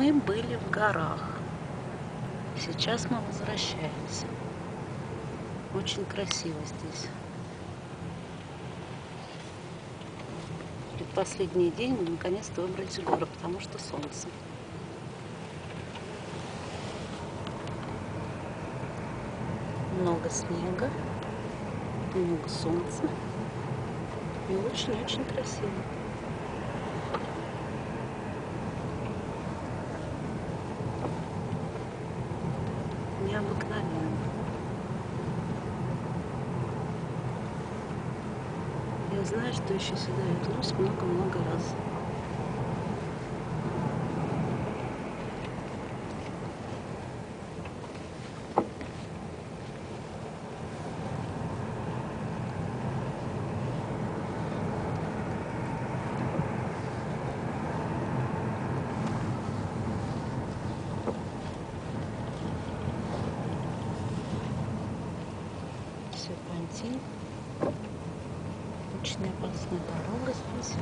Мы были в горах. Сейчас мы возвращаемся. Очень красиво здесь. Предпоследний день мы наконец-то выбрались в горы, потому что солнце. Много снега, много солнца и очень-очень красиво. Необыкновенно. Я знаю, что еще сюда вернусь много-много раз. все панцирь. Учная опасная дорога здесь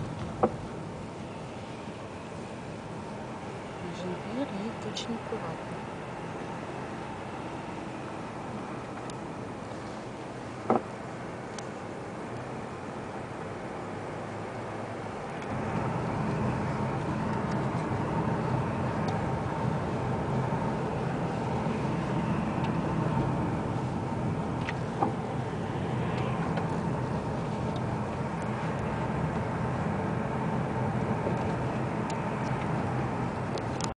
Инженер и очень аккуратно.